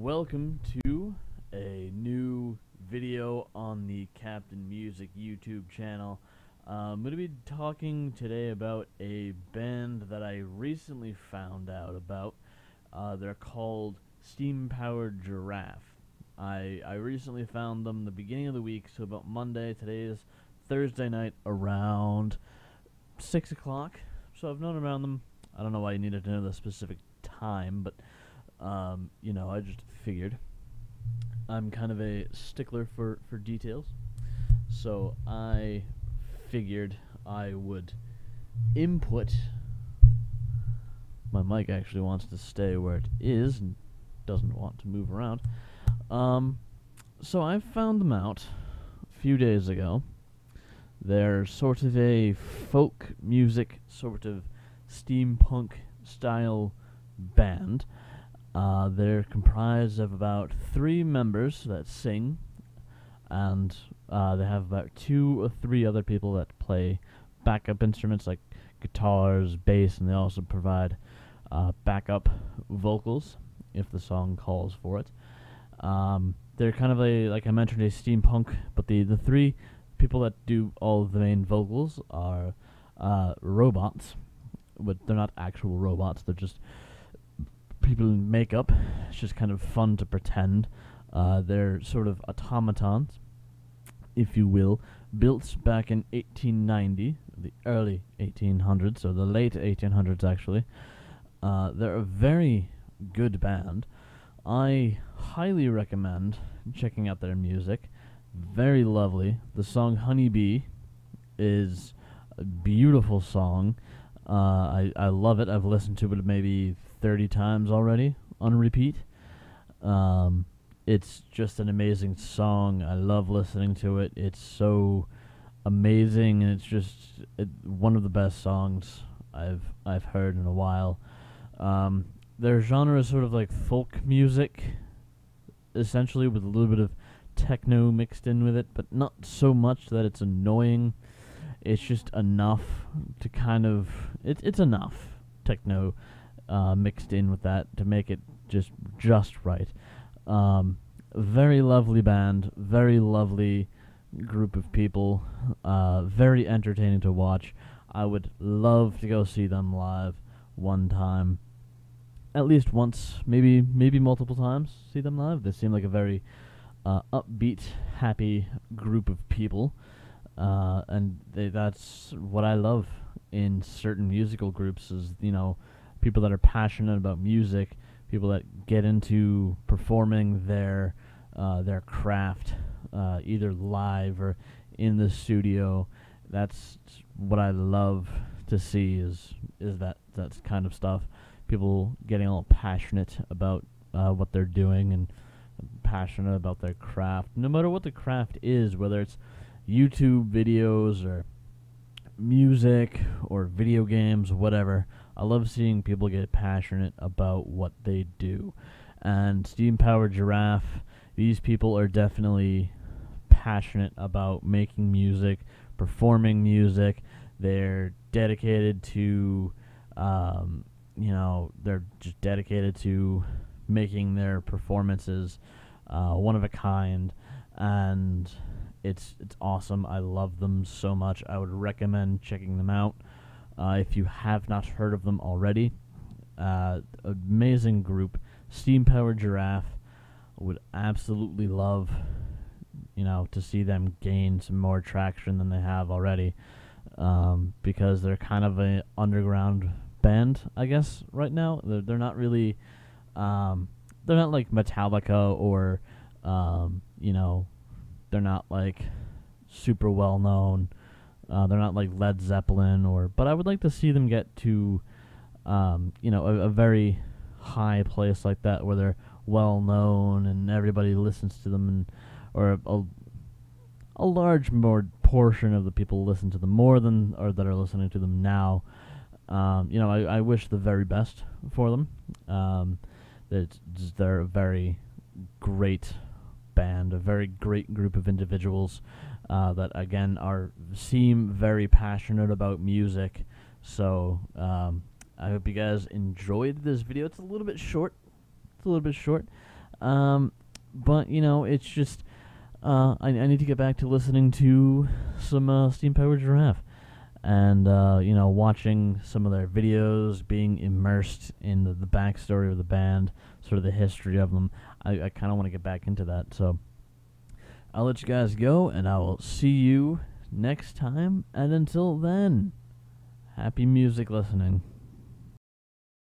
Welcome to a new video on the Captain Music YouTube channel. Uh, I'm going to be talking today about a band that I recently found out about. Uh, they're called Steam Powered Giraffe. I, I recently found them the beginning of the week, so about Monday. Today is Thursday night around 6 o'clock. So I've known about them. I don't know why you needed to know the specific time, but um, you know, I just figured. I'm kind of a stickler for, for details. So I figured I would input. My mic actually wants to stay where it is and doesn't want to move around. Um, so I found them out a few days ago. They're sort of a folk music, sort of steampunk style band. Uh, they're comprised of about three members that sing, and uh, they have about two or three other people that play backup instruments like guitars, bass, and they also provide uh, backup vocals if the song calls for it. Um, they're kind of a, like I mentioned, a steampunk, but the, the three people that do all of the main vocals are uh, robots, but they're not actual robots. They're just people in makeup. It's just kind of fun to pretend. Uh, they're sort of automatons, if you will, built back in 1890, the early 1800s, or the late 1800s actually. Uh, they're a very good band. I highly recommend checking out their music. Very lovely. The song Honeybee is a beautiful song. Uh, I, I love it. I've listened to it maybe 30 times already on repeat. Um, it's just an amazing song. I love listening to it. It's so amazing, and it's just it, one of the best songs I've I've heard in a while. Um, their genre is sort of like folk music, essentially with a little bit of techno mixed in with it, but not so much that it's annoying. It's just enough to kind of it, it's enough techno uh, mixed in with that to make it just just right. Um, very lovely band, very lovely group of people, uh, very entertaining to watch. I would love to go see them live one time, at least once, maybe maybe multiple times. See them live. They seem like a very uh, upbeat, happy group of people, uh, and they, that's what I love in certain musical groups. Is you know people that are passionate about music, people that get into performing their uh, their craft, uh, either live or in the studio. That's what I love to see is is that that kind of stuff. People getting all passionate about uh, what they're doing and passionate about their craft, no matter what the craft is, whether it's YouTube videos or music or video games, whatever. I love seeing people get passionate about what they do. And Steam Powered Giraffe, these people are definitely passionate about making music, performing music. They're dedicated to, um, you know, they're just dedicated to making their performances uh, one of a kind. And it's it's awesome. I love them so much. I would recommend checking them out. Uh, if you have not heard of them already, uh, amazing group, Steam Powered Giraffe. Would absolutely love, you know, to see them gain some more traction than they have already, um, because they're kind of a underground band, I guess. Right now, they're they're not really, um, they're not like Metallica or, um, you know, they're not like super well known uh, they're not like Led Zeppelin or, but I would like to see them get to, um, you know, a, a, very high place like that where they're well known and everybody listens to them, and or a, a large more portion of the people listen to them more than or that are listening to them now. Um, you know, I, I wish the very best for them. Um, it's, they're a very great band, a very great group of individuals uh, that again are seem very passionate about music. So um, I hope you guys enjoyed this video. It's a little bit short. It's a little bit short. Um, but you know, it's just uh, I, I need to get back to listening to some uh, Steam Powered Giraffe, and uh, you know, watching some of their videos, being immersed in the, the backstory of the band, sort of the history of them. I, I kind of want to get back into that. So I'll let you guys go, and I will see you next time. And until then, happy music listening.